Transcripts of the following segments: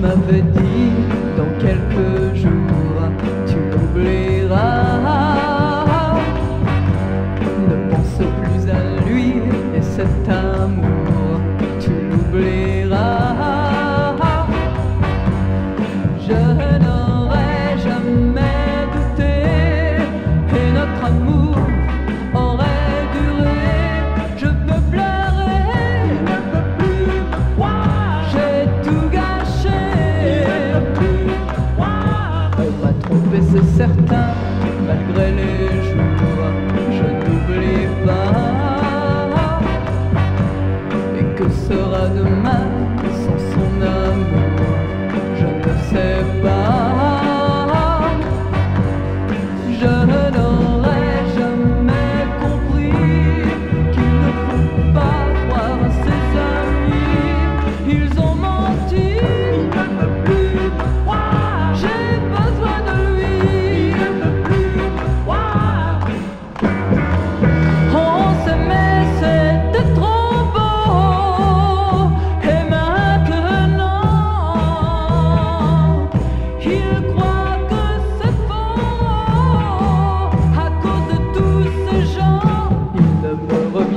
m'avait dit dans quelques jours tu m'oublieras. Ne pense plus à lui et cet âme. c'est certain, malgré les jours, je n'oublie pas. Et que sera demain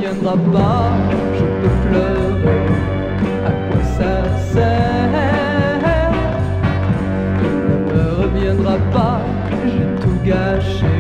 viendra pas, je peux pleurer. À quoi ça sert? Ne me reviendra pas, j'ai tout gâché.